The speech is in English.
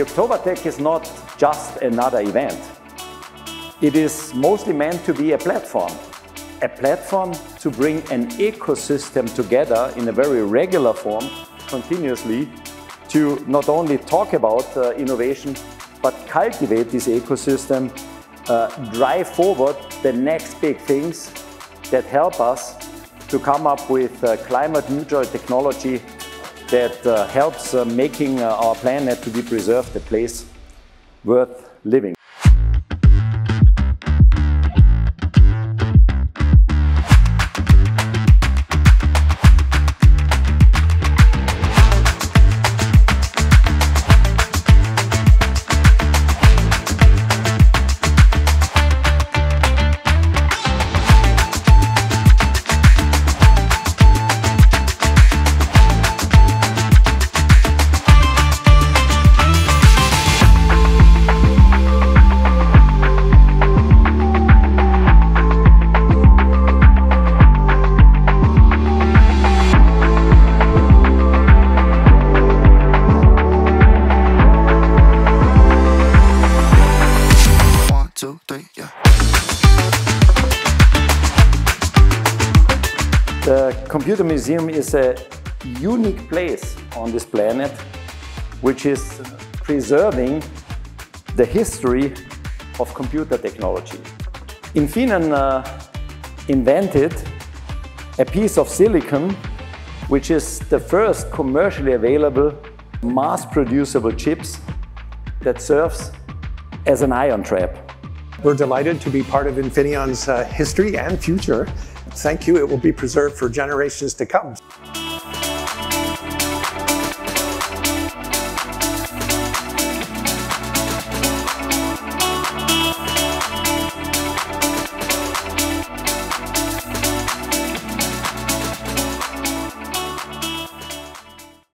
The Oktobertech is not just another event. It is mostly meant to be a platform. A platform to bring an ecosystem together in a very regular form, continuously, to not only talk about uh, innovation, but cultivate this ecosystem, uh, drive forward the next big things that help us to come up with uh, climate neutral technology that uh, helps uh, making uh, our planet to be preserved a place worth living. The Computer Museum is a unique place on this planet which is preserving the history of computer technology. Infineon uh, invented a piece of silicon which is the first commercially available mass producible chips that serves as an ion trap. We're delighted to be part of Infineon's uh, history and future. Thank you. It will be preserved for generations to come.